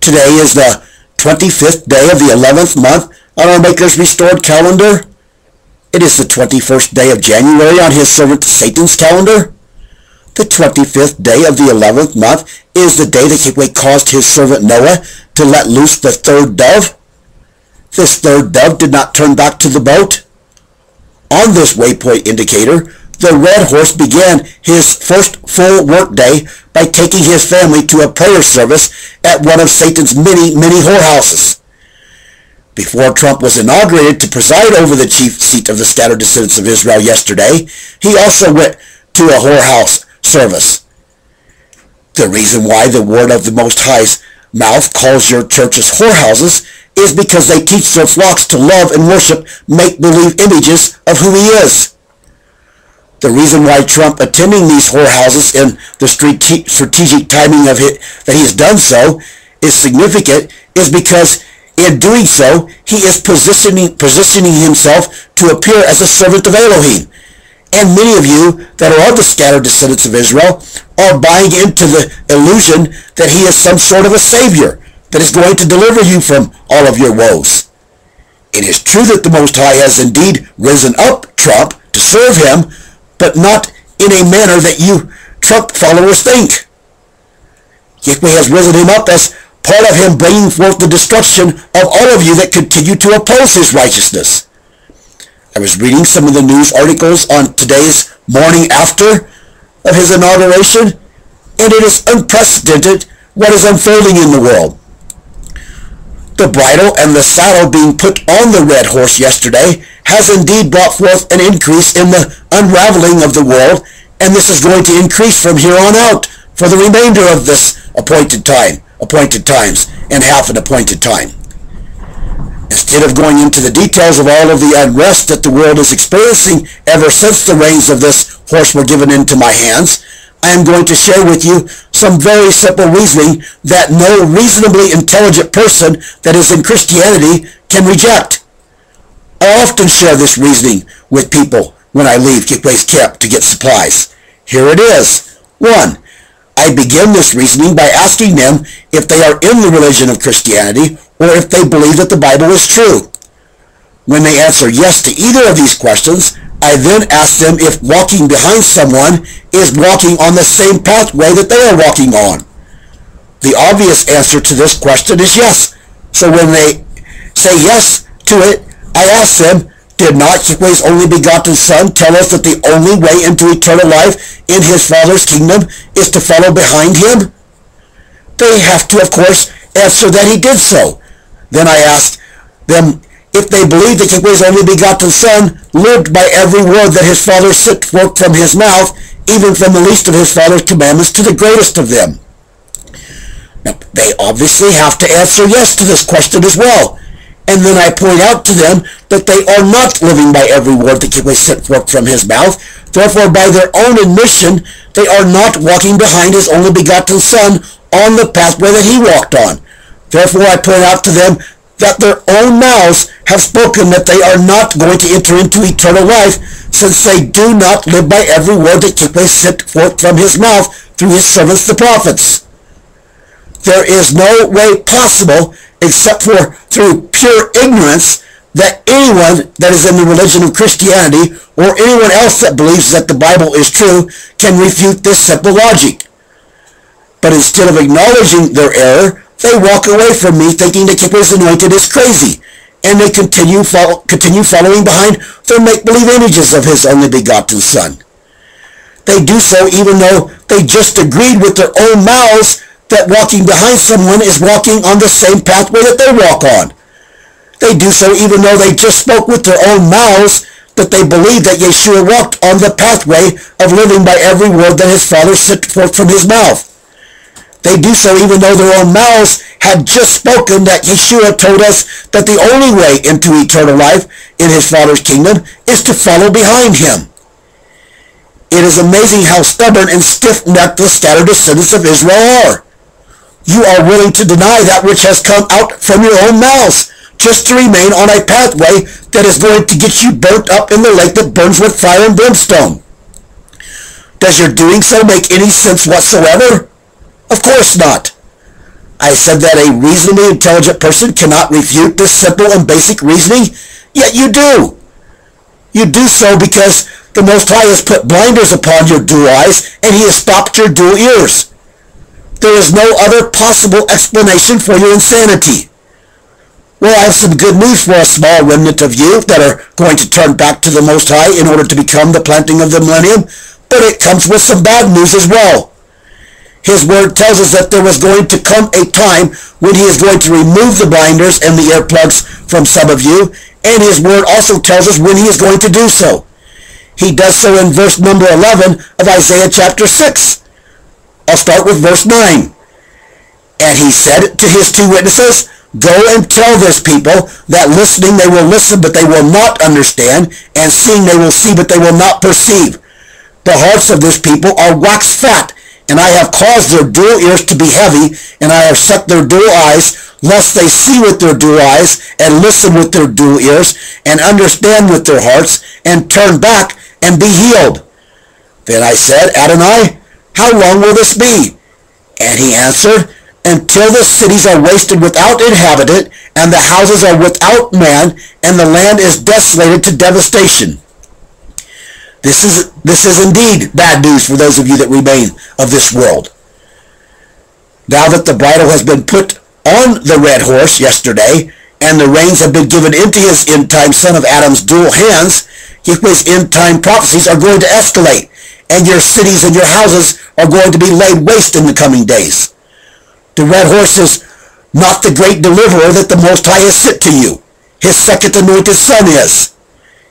Today is the 25th day of the 11th month on our Maker's Restored calendar. It is the 21st day of January on his servant Satan's calendar. The 25th day of the 11th month is the day that Yahweh caused his servant Noah to let loose the third dove. This third dove did not turn back to the boat. On this waypoint indicator, the red horse began his first full workday by taking his family to a prayer service at one of Satan's many, many whorehouses. Before Trump was inaugurated to preside over the chief seat of the scattered descendants of Israel yesterday, he also went to a whorehouse service. The reason why the word of the Most High's mouth calls your churches whorehouses is because they teach their flocks to love and worship make-believe images of who he is. The reason why Trump attending these whorehouses and the strategic timing of it that he's done so is significant is because in doing so, he is positioning, positioning himself to appear as a servant of Elohim. And many of you that are of the scattered descendants of Israel are buying into the illusion that he is some sort of a savior that is going to deliver you from all of your woes. It is true that the Most High has indeed risen up Trump to serve him, but not in a manner that you Trump followers think. Yahweh has risen him up as part of him bringing forth the destruction of all of you that continue to oppose his righteousness. I was reading some of the news articles on today's morning after of his inauguration, and it is unprecedented what is unfolding in the world. The bridle and the saddle being put on the red horse yesterday has indeed brought forth an increase in the unraveling of the world, and this is going to increase from here on out for the remainder of this appointed time, appointed times, and half an appointed time. Instead of going into the details of all of the unrest that the world is experiencing ever since the reins of this horse were given into my hands, I am going to share with you some very simple reasoning that no reasonably intelligent person that is in Christianity can reject. I often share this reasoning with people when I leave Yahweh's camp to get supplies. Here it is. 1. I begin this reasoning by asking them if they are in the religion of Christianity or if they believe that the Bible is true. When they answer yes to either of these questions, I then ask them if walking behind someone is walking on the same pathway that they are walking on. The obvious answer to this question is yes. So when they say yes to it, I asked them, did not Yahweh's only begotten Son tell us that the only way into eternal life in his Father's kingdom is to follow behind him? They have to, of course, answer that he did so. Then I asked them, if they believe that Yahweh's only begotten Son lived by every word that his Father sent forth from his mouth, even from the least of his Father's commandments to the greatest of them. Now, they obviously have to answer yes to this question as well. And then I point out to them that they are not living by every word that Yahweh sent forth from his mouth. Therefore, by their own admission, they are not walking behind his only begotten Son on the pathway that he walked on. Therefore, I point out to them that their own mouths have spoken that they are not going to enter into eternal life, since they do not live by every word that Yahweh sent forth from his mouth through his servants the prophets. There is no way possible, except for through pure ignorance, that anyone that is in the religion of Christianity or anyone else that believes that the Bible is true can refute this simple logic. But instead of acknowledging their error, they walk away from me thinking that Yahweh's anointed is crazy. And they continue, follow, continue following behind their make-believe images of his only begotten son. They do so even though they just agreed with their own mouths that walking behind someone is walking on the same pathway that they walk on. They do so even though they just spoke with their own mouths that they believe that Yeshua walked on the pathway of living by every word that his Father sent forth from his mouth. They do so even though their own mouths had just spoken that Yeshua told us that the only way into eternal life in his Father's kingdom is to follow behind him. It is amazing how stubborn and stiff-necked the scattered descendants of Israel are. You are willing to deny that which has come out from your own mouths, just to remain on a pathway that is going to get you burnt up in the lake that burns with fire and brimstone. Does your doing so make any sense whatsoever? Of course not. I said that a reasonably intelligent person cannot refute this simple and basic reasoning, yet you do. You do so because the Most High has put blinders upon your dual eyes and he has stopped your dual ears. There is no other possible explanation for your insanity. Well, I have some good news for a small remnant of you that are going to turn back to the Most High in order to become the planting of the millennium, but it comes with some bad news as well. His word tells us that there was going to come a time when he is going to remove the blinders and the earplugs from some of you, and his word also tells us when he is going to do so. He does so in verse number 11 of Isaiah chapter 6. I'll start with verse 9. And he said to his two witnesses, Go and tell this people that listening they will listen but they will not understand, and seeing they will see but they will not perceive. The hearts of this people are wax fat, and I have caused their dual ears to be heavy, and I have set their dual eyes, lest they see with their dual eyes, and listen with their dual ears, and understand with their hearts, and turn back, and be healed. Then I said, Adonai, how long will this be? And he answered, Until the cities are wasted without inhabitant, and the houses are without man, and the land is desolated to devastation. This is, this is indeed bad news for those of you that remain of this world. Now that the bridle has been put on the red horse yesterday, and the reins have been given into his end-time son of Adam's dual hands, Yahweh's end-time prophecies are going to escalate, and your cities and your houses are going to be laid waste in the coming days. The red horse is not the great deliverer that the Most High has sent to you. His second anointed son is.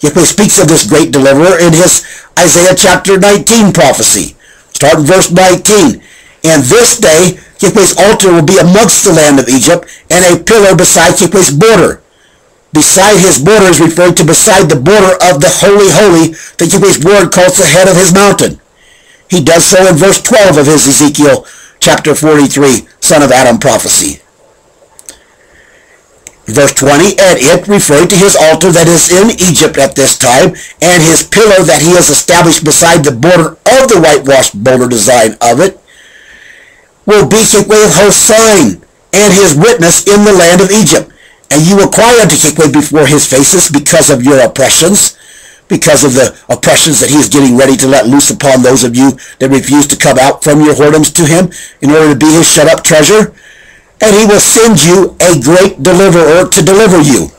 Yahweh speaks of this great deliverer in his Isaiah chapter 19 prophecy. Start in verse 19. And this day Yahweh's altar will be amongst the land of Egypt, and a pillar beside Yahweh's border. Beside his border is referred to beside the border of the Holy Holy that Yahweh's word calls the head of his mountain. He does so in verse 12 of his Ezekiel chapter 43, son of Adam prophecy. Verse 20, and it referring to his altar that is in Egypt at this time, and his pillar that he has established beside the border of the whitewashed border design of it, will be Yahweh of hosts sign and his witness in the land of Egypt. And you will cry unto Yahweh before his faces because of your oppressions, because of the oppressions that he is getting ready to let loose upon those of you that refuse to come out from your whoredoms to him in order to be his shut-up treasure and he will send you a great deliverer to deliver you.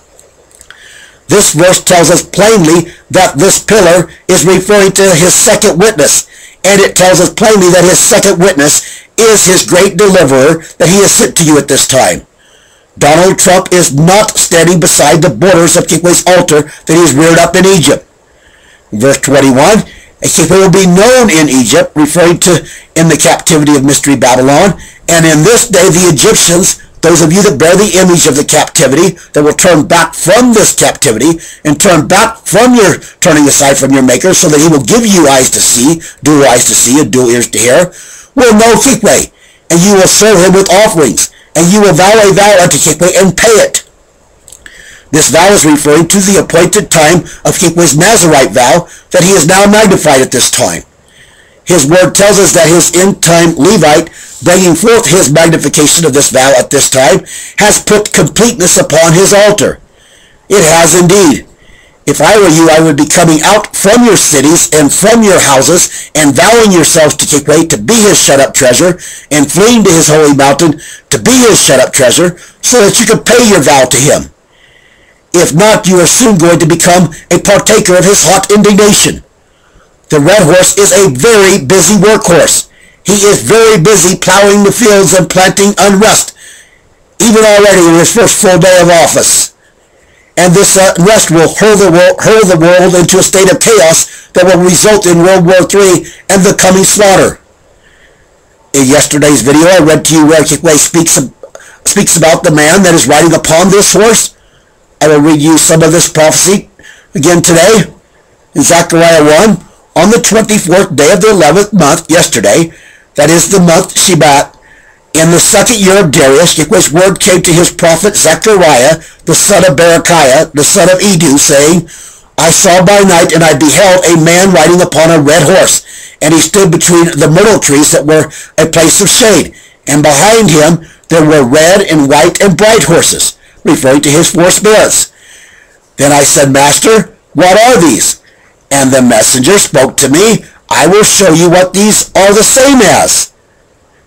This verse tells us plainly that this pillar is referring to his second witness, and it tells us plainly that his second witness is his great deliverer that he has sent to you at this time. Donald Trump is not standing beside the borders of Yahweh's altar that he has reared up in Egypt. Verse 21, Yahweh will be known in Egypt, referring to in the captivity of Mystery Babylon, and in this day the Egyptians, those of you that bear the image of the captivity, that will turn back from this captivity and turn back from your turning aside from your maker so that he will give you eyes to see, dual eyes to see, and dual ears to hear, will know Yahweh, and you will serve him with offerings, and you will vow a vow unto Yahweh and pay it. This vow is referring to the appointed time of Yahweh's Nazarite vow that he is now magnified at this time. His word tells us that his end-time Levite, bringing forth his magnification of this vow at this time, has put completeness upon his altar. It has indeed. If I were you, I would be coming out from your cities and from your houses and vowing yourselves to Yahweh to be his shut-up treasure and fleeing to his holy mountain to be his shut-up treasure so that you can pay your vow to him. If not, you are soon going to become a partaker of his hot indignation. The red horse is a very busy workhorse. He is very busy plowing the fields and planting unrest, even already in his first full day of office. And this uh, unrest will hurl the, world, hurl the world into a state of chaos that will result in World War III and the coming slaughter. In yesterday's video, I read to you where Yahweh speaks, speaks about the man that is riding upon this horse. I will read you some of this prophecy again today in Zechariah 1 on the 24th day of the 11th month, yesterday, that is the month Shebat, in the second year of Darius, Yahweh's word came to his prophet Zechariah, the son of Berechiah, the son of Iddo, saying, I saw by night, and I beheld a man riding upon a red horse, and he stood between the myrtle trees that were a place of shade. and behind him there were red and white and bright horses, referring to his four spirits. Then I said, Master, what are these? And the messenger spoke to me, I will show you what these are the same as.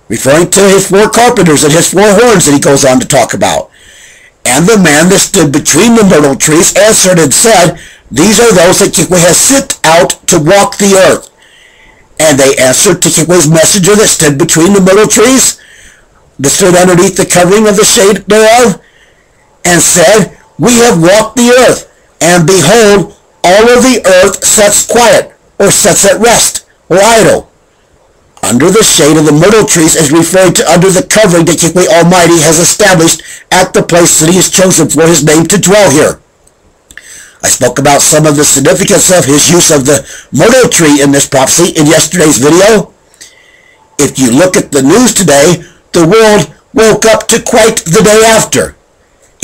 Referring to his four carpenters and his four horns that he goes on to talk about. And the man that stood between the myrtle trees answered and said, These are those that Tikwe has sent out to walk the earth. And they answered Tikwe's messenger that stood between the myrtle trees, that stood underneath the covering of the shade thereof, and said, We have walked the earth, and behold, all of the earth sets quiet, or sets at rest, or idle. Under the shade of the myrtle trees is referring to under the covering that Yahweh Almighty has established at the place that he has chosen for his name to dwell here. I spoke about some of the significance of his use of the myrtle tree in this prophecy in yesterday's video. If you look at the news today, the world woke up to quite the day after.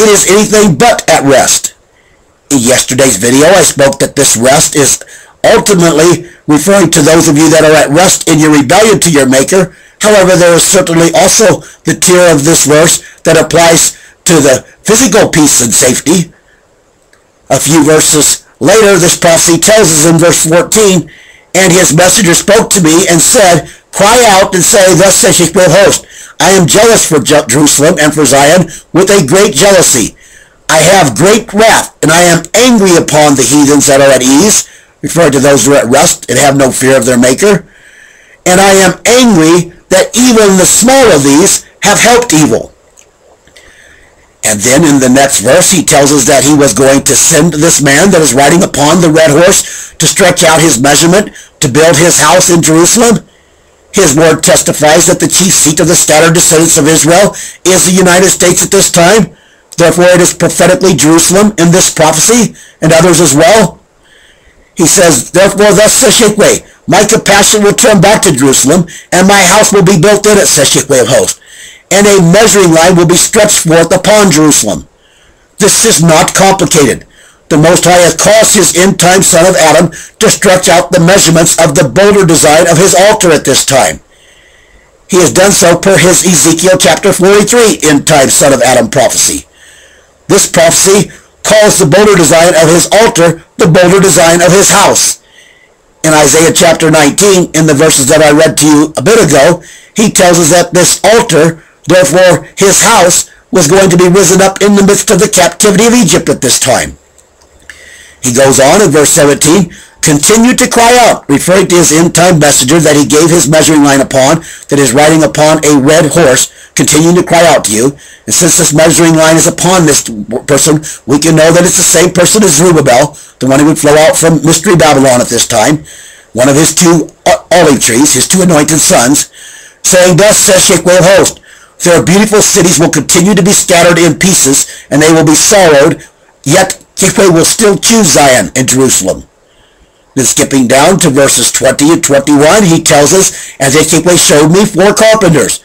It is anything but at rest. In yesterday's video, I spoke that this rest is ultimately referring to those of you that are at rest in your rebellion to your Maker. However, there is certainly also the tier of this verse that applies to the physical peace and safety. A few verses later, this prophecy tells us in verse 14, And his messenger spoke to me and said, Cry out and say, Thus says Yahweh host, I am jealous for Jerusalem and for Zion with a great jealousy. I have great wrath, and I am angry upon the heathens that are at ease, referring to those who are at rest and have no fear of their Maker. And I am angry that even the small of these have helped evil. And then in the next verse, he tells us that he was going to send this man that is riding upon the red horse to stretch out his measurement to build his house in Jerusalem. His word testifies that the chief seat of the scattered descendants of Israel is the United States at this time. Therefore, it is prophetically Jerusalem in this prophecy and others as well. He says, Therefore, thus says Yahweh, my compassion will turn back to Jerusalem, and my house will be built in it, says Yahweh of hosts and a measuring line will be stretched forth upon Jerusalem. This is not complicated. The Most High has caused his end-time son of Adam to stretch out the measurements of the border design of his altar at this time. He has done so per his Ezekiel chapter 43 end-time son of Adam prophecy. This prophecy calls the border design of his altar the border design of his house. In Isaiah chapter 19, in the verses that I read to you a bit ago, he tells us that this altar Therefore, his house was going to be risen up in the midst of the captivity of Egypt at this time. He goes on in verse 17, continued to cry out, referring to his end-time messenger that he gave his measuring line upon, that is riding upon a red horse, continuing to cry out to you. And since this measuring line is upon this person, we can know that it's the same person as Zerubbabel, the one who would flow out from Mystery Babylon at this time, one of his two uh, olive trees, his two anointed sons, saying, Thus says Yahweh of hosts, their beautiful cities will continue to be scattered in pieces, and they will be sorrowed, yet Yahweh will still choose Zion and Jerusalem. Then skipping down to verses 20 and 21, he tells us, As Yahweh showed me four carpenters.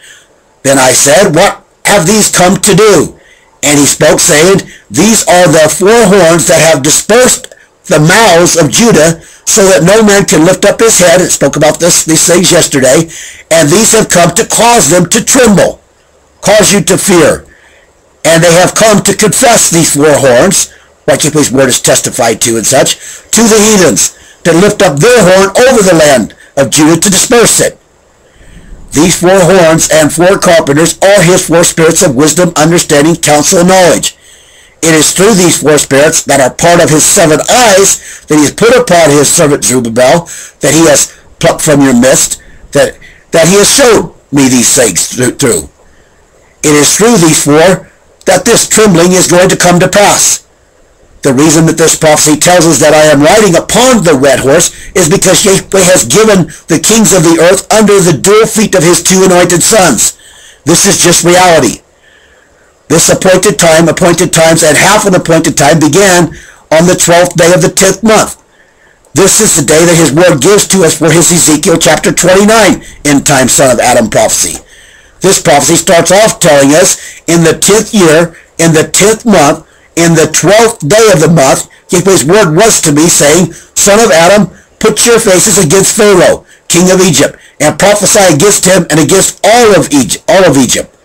Then I said, What have these come to do? And he spoke, saying, These are the four horns that have dispersed the mouths of Judah, so that no man can lift up his head. It spoke about this, these things yesterday. And these have come to cause them to tremble cause you to fear. And they have come to confess these four horns, like Yahweh's word is testified to and such, to the heathens, to lift up their horn over the land of Judah to disperse it. These four horns and four carpenters are his four spirits of wisdom, understanding, counsel, and knowledge. It is through these four spirits that are part of his seven eyes that he has put upon his servant Zerubbabel, that he has plucked from your midst, that, that he has showed me these things through. It is through these four that this trembling is going to come to pass. The reason that this prophecy tells us that I am riding upon the red horse is because Yahweh has given the kings of the earth under the dual feet of his two anointed sons. This is just reality. This appointed time, appointed times, and half an appointed time began on the 12th day of the 10th month. This is the day that his word gives to us for his Ezekiel chapter 29 end time son of Adam prophecy. This prophecy starts off telling us in the 10th year, in the 10th month, in the 12th day of the month, Yahweh's word was to me saying, Son of Adam, put your faces against Pharaoh, king of Egypt, and prophesy against him and against all of Egypt. All of Egypt.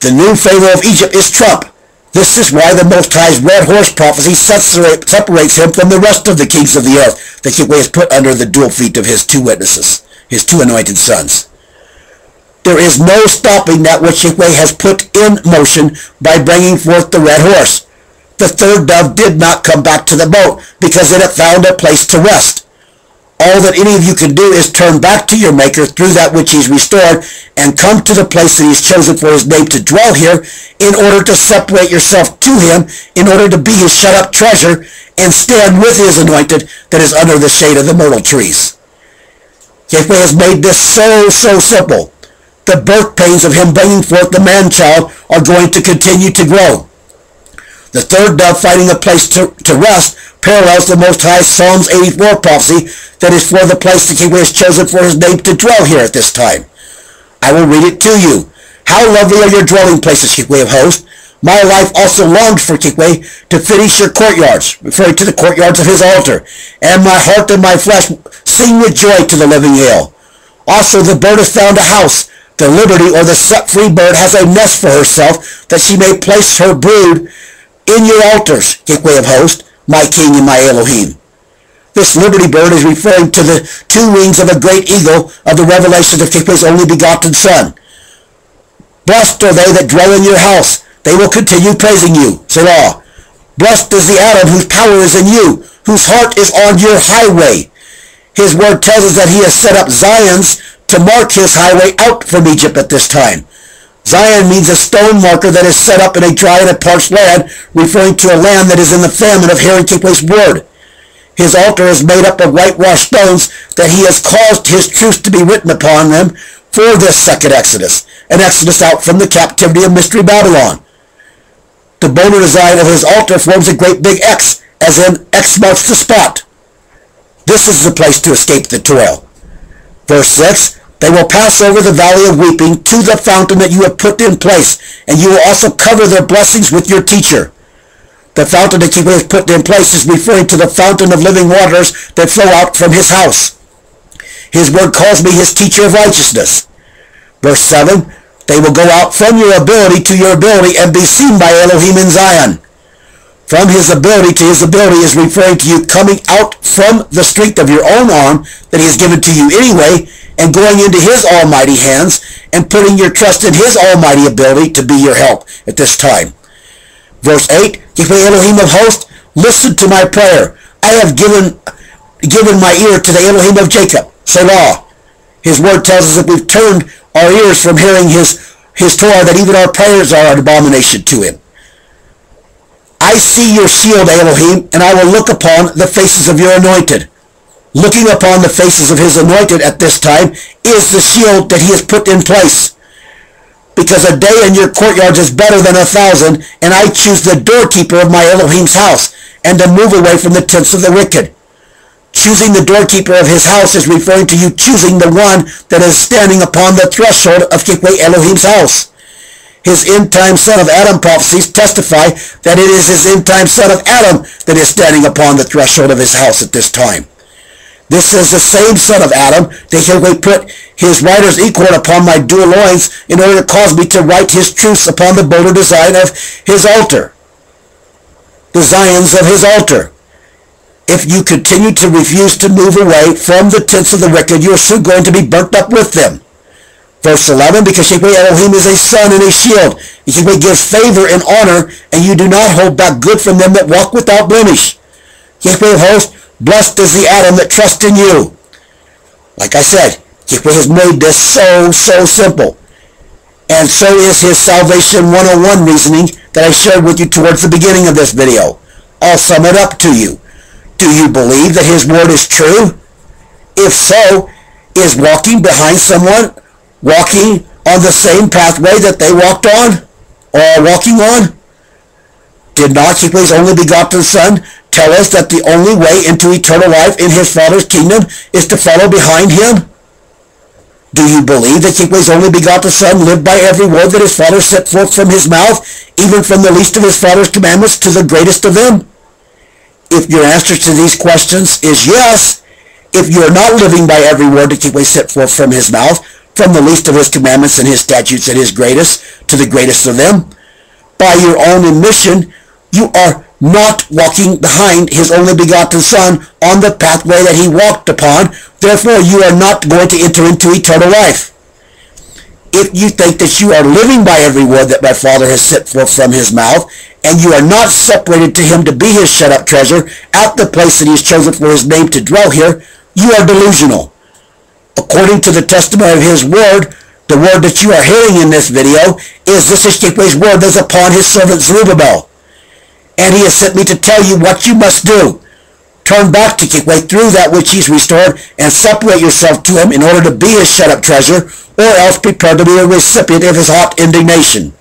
The new Pharaoh of Egypt is Trump. This is why the Most High's red horse prophecy separates him from the rest of the kings of the earth that Yahweh has put under the dual feet of his two witnesses, his two anointed sons. There is no stopping that which Yahweh has put in motion by bringing forth the red horse. The third dove did not come back to the boat because it had found a place to rest. All that any of you can do is turn back to your Maker through that which he's restored and come to the place that he's chosen for his name to dwell here in order to separate yourself to him, in order to be his shut-up treasure and stand with his anointed that is under the shade of the myrtle trees. Yahweh has made this so, so simple. The birth pains of him bringing forth the man-child are going to continue to grow. The third dove finding a place to, to rest parallels the Most High Psalms 84 prophecy that is for the place that he has chosen for his name to dwell here at this time. I will read it to you. How lovely are your dwelling places, Yahweh of hosts. My life also longed for Yahweh to finish your courtyards, referring to the courtyards of his altar. And my heart and my flesh sing with joy to the living hill. Also the bird has found a house. The liberty or the set-free bird has a nest for herself, that she may place her brood in your altars, Yahweh of hosts, my King and my Elohim. This liberty bird is referring to the two wings of a great eagle of the revelation of Yahweh's only begotten Son. Blessed are they that dwell in your house. They will continue praising you. Selah. Blessed is the Adam whose power is in you, whose heart is on your highway. His word tells us that he has set up Zions to mark his highway out from Egypt at this time. Zion means a stone marker that is set up in a dry and a parched land, referring to a land that is in the famine of hearing Yahweh's word. His altar is made up of whitewashed stones that he has caused his truth to be written upon them for this second Exodus, an Exodus out from the captivity of Mystery Babylon. The border design of his altar forms a great big X, as in X marks the spot. This is the place to escape the toil. Verse 6, they will pass over the valley of weeping to the fountain that you have put in place, and you will also cover their blessings with your teacher. The fountain that he has put in place is referring to the fountain of living waters that flow out from his house. His word calls me his teacher of righteousness. Verse 7, they will go out from your ability to your ability and be seen by Elohim in Zion. From his ability to his ability is referring to you coming out from the strength of your own arm that he has given to you anyway and going into his almighty hands and putting your trust in his almighty ability to be your help at this time. Verse 8, Yahweh Elohim of hosts, listen to my prayer. I have given, given my ear to the Elohim of Jacob. Selah. His word tells us that we've turned our ears from hearing his, his Torah, that even our prayers are an abomination to him. I see your shield, Elohim, and I will look upon the faces of your anointed looking upon the faces of his anointed at this time is the shield that he has put in place. Because a day in your courtyards is better than a thousand, and I choose the doorkeeper of my Elohim's house, and to move away from the tents of the wicked. Choosing the doorkeeper of his house is referring to you choosing the one that is standing upon the threshold of Yahweh Elohim's house. His end-time son of Adam prophecies testify that it is his end-time son of Adam that is standing upon the threshold of his house at this time. This is the same son of Adam that Yahweh put his writer's equal upon my dual loins in order to cause me to write his truths upon the border design of his altar. The Zions of his altar. If you continue to refuse to move away from the tents of the wicked, you are soon going to be burnt up with them. Verse 11, because Yahweh Elohim is a sun and a shield. Yahweh gives favor and honor, and you do not hold back good from them that walk without blemish. Yahweh hosts, Blessed is the Adam that trusts in you. Like I said, Yahweh has made this so, so simple. And so is his Salvation 101 reasoning that I shared with you towards the beginning of this video. I'll sum it up to you. Do you believe that his word is true? If so, is walking behind someone walking on the same pathway that they walked on or walking on? Did not Yahweh's only begotten Son tell us that the only way into eternal life in his Father's kingdom is to follow behind him? Do you believe that Yahweh's only begotten Son lived by every word that his Father set forth from his mouth, even from the least of his Father's commandments to the greatest of them? If your answer to these questions is yes, if you are not living by every word that Yahweh set forth from his mouth, from the least of his commandments and his statutes and his greatest to the greatest of them, by your own admission, you are not walking behind his only begotten Son on the pathway that he walked upon. Therefore, you are not going to enter into eternal life. If you think that you are living by every word that my Father has set forth from his mouth, and you are not separated to him to be his shut-up treasure at the place that he has chosen for his name to dwell here, you are delusional. According to the testimony of his word, the word that you are hearing in this video is this is Yahweh's word that's upon his servant Zerubbabel. And he has sent me to tell you what you must do. Turn back to Yahweh through that which he's restored and separate yourself to him in order to be his shut-up treasure or else prepare to be a recipient of his hot indignation.